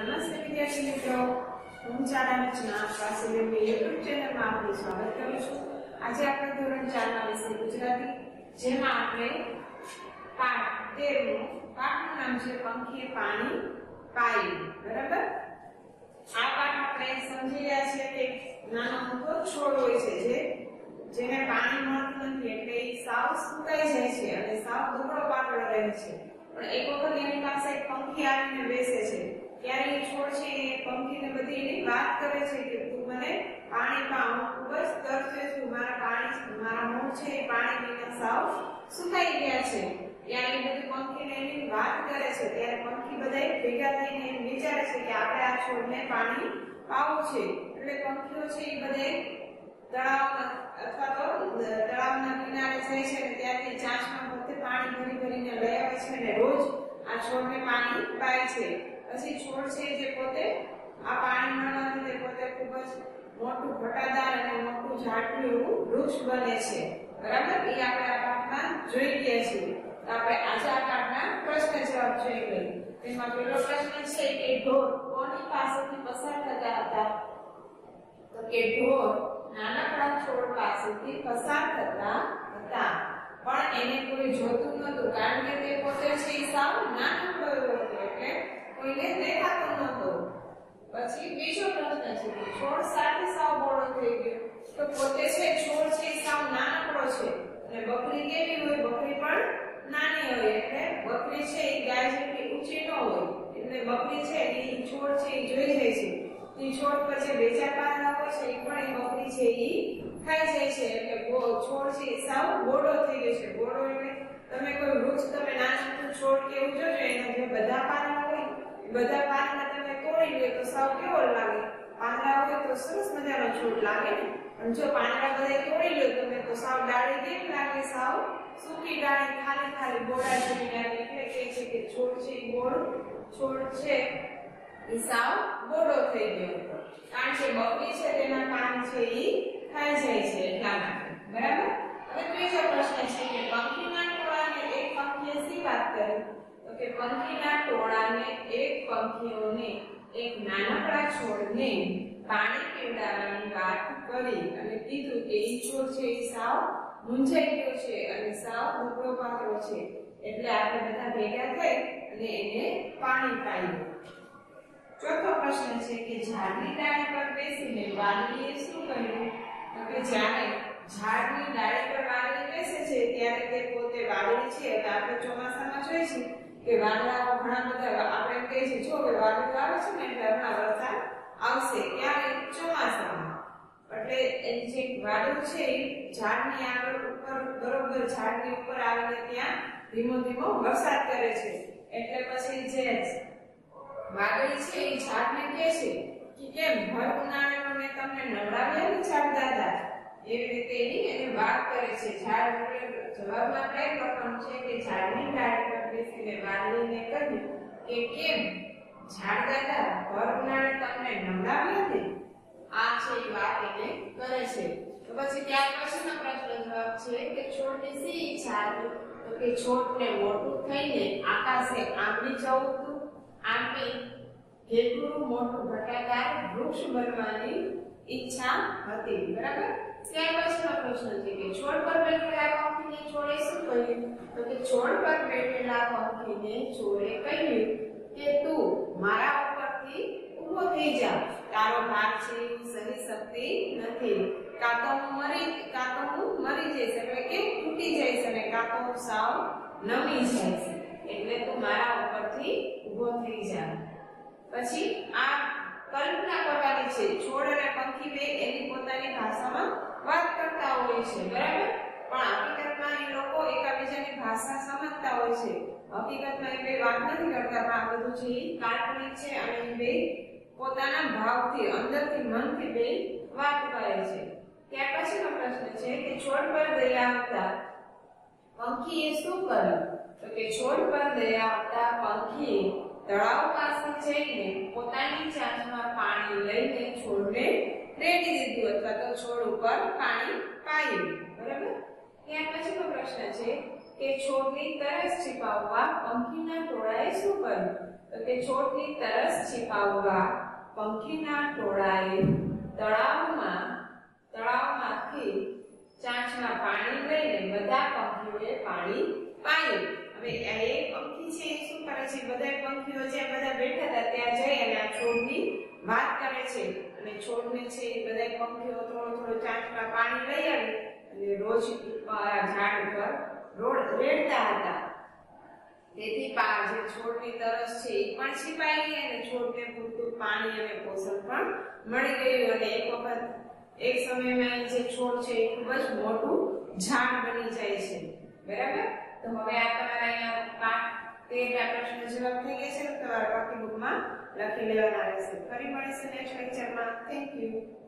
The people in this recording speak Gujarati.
નમસ્તે વિદ્યાર્થી મિત્રો. હું ચારા રચના પાસેલી યુટ્યુબ ચેનલમાં આપનું સ્વાગત કરું છું. આજે આપણે ધોરણ ચારના વિષય ગુજરાતી, જેમાં આપણે પાઠ તેરમું પાઠનું નામ છે પંખીએ પાણી પાયું બરાબર? આ પાઠ આપણે સમજી રહ્યા છે કે નાનો મોટો છોડ હોય છે જે, જેને પાણી મળતું નથી એટલે એ સાવ સુકાઈ જાય છે અને સાવ દુબળો પાતળો રહે છે. પણ એક વખત એની પાસે એક પંખી આવીને બેસે છે. ત્યારે એ છોડ છે એ પંખીને બધી એની વાત કરે છે કે તું મને પાણી પાઉં ખૂબ જ તરસે છું મારા પાણી મારા મોં છે, એ પાણી વિના સાવ સુકાઈ ગયા છે. ત્યારે એ બધી પંખીને એની વાત કરે છે. ત્યારે પંખી બધા ભેગા થઈને એમ વિચારે છે કે આપણે આ છોડને પાણી પાવું છે. એટલે પંખીઓ છે એ બધે તળાવ અથવા તો તળાવના કિનારે જાય છે અને ત્યાંથી ચાંચમાં બધે પાણી ભરી ભરીને લઈ આવે છે અને રોજ આ છોડને પાણી પાય છે. પછી છોડ છે જે પોતે, આ પાણી મળવાથી તે પોતે ખૂબ જ મોટું ઘટાદાર અને મોટું ઝાટલું વૃક્ષ બને છે. બરાબર? એ આપણે આ પાઠમાં જોઈ ગયા છીએ. તો આપણે આજે આ પાઠના પ્રશ્ન જવાબ જોઈ લઈએ. તેમાં પેલો પ્રશ્ન છે કે ઢોર કોની પાસેથી પસાર થતા હતા? તો કે ઢોર નાનકડા છોડ પાસેથી પસાર થતા હતા. પણ એને કોઈ જોતું નતું કારણ કે તે પોતે છે સાવ નાનકડો એવો હતો એટલે કોઈને દેખાતો નતો પછી બીજો પ્રશ્ન છે કે છોડ સાથે સાવ બોળો થઈ ગયો. તો પોતે છે, છોડ છે સાવ નાનકડો છે. અને બકરી કેવી હોય? બકરી પણ નાની હોય. એટલે બકરી છે, એ ગાય જેટલી ઊંચી ન હોય. એટલે બકરી છે, એ છોડ છે, એ જોઈ જાય છે. એ છોડ પર જે બેચા પાના હોય છે, એ પણ એ બકરી છે, એ ખાઈ જાય છે. એટલે છોડ છે, એ સાવ ગોળો થઈ ગયો છે. ગોળો એટલે તમે કોઈ વૃક્ષ, તમે નાનું છોડ કે એવું જોજો, એના જે બધા પાના હોય બધા પાના તમે તોડી લો તો સાવ કેવો લાગે. પાંદડા હોય તો સરસ મજાનો છોડ લાગે. ને પણ જો પાંદડા બધા તોડી લો તમે તો સાવ ડાળી કેમ લાગે સાવ. સૂકી ડાળી, ખાલી ખાલી ગોળા જેવી લાગે એટલે કહે છે કે છોડ છે એ ગોળ છોડ છે એ સાવ ગોળો થઈ ગયો. કારણ કે બકરી છે તેના પાન છે એ ખાઈ જાય છે એટલા માટે. બરાબર? હવે ત્રીજો પ્રશ્ન છે કે પંખીના ટોળાને એક પંખીએ શી વાત કરી? તો કે પંખીના ટોળાને એક પંખીઓને એક નાનકડા છોડને પાણી પીવડાવવાની વાત કરી અને કીધું કે એ છોડ છે એ સાવ મૂંઝાઈ ગયો છે અને સાવ દુબળો પાતળો છે. એટલે આપણે બધા ભેગા થઈ અને એને પાણી પાયું. ચોથો પ્રશ્ન છે કે ઝાડની ડાળી પર બેસીને વાલીએ શું કર્યું? તો કે જ્યારે ઝાડની ડાળી પર વાલી બેસે છે ત્યારે તે પોતે વાલી છે. એટલે આપણે ચોમાસામાં જોઈએ કે વાદળાઓ ઘણા બધા આપણે કહીએ છીએ, જો કે વાદળું આવે છે ને એટલે વરસાદ આવશે ક્યારે ચોમાસામાં. એટલે એની જે વાદળ છે એ ઝાડની આગળ ઉપર, બરોબર ઝાડની ઉપર આવીને ત્યાં ધીમો ધીમો વરસાદ કરે છે. એટલે પછી જે વાદળી છે એ ઝાડને કહે છે કે કેમ, ભર ઉનાળામાં મેં તમને નવડાવ્યા ને ઝાડ એવી રીતે એની એને વાત કરે છે. ઝાડ એટલે જવાબમાં કઈ લખવાનું છે કે ઝાડની ડાળી પર બેસીને વાલીને કહ્યું કે કેમ? ઝાડ દાદા ભર તમને નવડાવ્યા ને? આ છે એ વાત એને કરે છે. તો પછી ત્યાર પછીનો પ્રશ્ન જવાબ છે કે છોડની સી ઈચ્છા હતી? તો કે છોડને મોટું થઈને આકાશે આંબી જવું હતું? આંબી કેટલું મોટું ઘટાદાર વૃક્ષ બનવાની ઈચ્છા હતી બરાબર ત્યાર પછીનો પ્રશ્ન છે કે છોડ પર બેઠેલા પંખીને છોડે શું કહ્યું? તો કે છોડ પર બેઠેલા પંખીને છોડે કહ્યું કે તું મારા ઉપરથી ઊભો થઈ જા. તારો ભાગ છે સહી શકતી નથી. કાં તો હું મરી, કાં તો હું મરી જઈશ એટલે કે તૂટી જઈશ અને કાં તો હું સાવ નમી જઈશ. એટલે તું મારા ઉપરથી ઊભો થઈ જા. પછી આ કલ્પના કરવાની છે. છોડ અને પંખી બે એની પોતાની ભાષામાં વાત કરતા હોય છે. બરાબર? પણ હકીકતમાં એ લોકો એકબીજાની ભાષા સમજતા હોય છે. હકીકતમાં એ બે વાત નથી કરતા. પણ આ બધું છે કાલ્પનિક છે અને એ બે પોતાના ભાવથી, અંદરથી, મનથી બે વાત કરે છે. ત્યાર પછીનો પ્રશ્ન છે કે છોડ પર દયા હતા પંખીએ શું કર્યું? તો કે છોડ પર દયા હતા પંખીએ તળાવ પાસે જઈને પોતાની ચાંચમાં પાણી લઈને છોડને રેડી દીધું અથવા તો છોડ ઉપર પાણી પાયું. બરાબર? ત્યાર પછીનો પ્રશ્ન છે કે છોડની તરસ છીપાવવા પંખીના ટોળાએ શું કર્યું? તો કે છોડની તરસ છીપાવવા પંખીના ટોળાએ તળાવમાં, તળાવમાંથી ચાંચમાં પાણી લઈને બધા પંખીઓએ પાણી પાયું. હવે એક પંખી છે એ શું કરે છે બધા પંખીઓ જ્યાં બધા બેઠા હતા ત્યાં જઈ અને આ છોડની વાત કરે છે. અને છોડને છે એ બધા પંખીઓ થોડો થોડો ચાંચમાં પાણી લઈ આવે અને રોજ ઝાડ ઉપર રોડ રેડતા હતા. તેથી પા જે છોડની તરસ છે એ પણ છીપાઈ ગઈ અને છોડને પૂરતું પાણી અને પોષણ પણ મળી ગયું અને એક વખત, એક સમયમાં જે છોડ છે એ ખૂબ જ મોટું ઝાડ બની જાય છે. બરાબર? તો હવે આ તમારા અહીંયા પાઠ પ્રશ્ન જવાબ થઈ ગયા છે. તો તમારા ટોપિક બુકમાં લખી લેવાના રહેશે. ફરી મળીશું નેક્સ્ટ લેક્ચરમાં થેન્ક યુ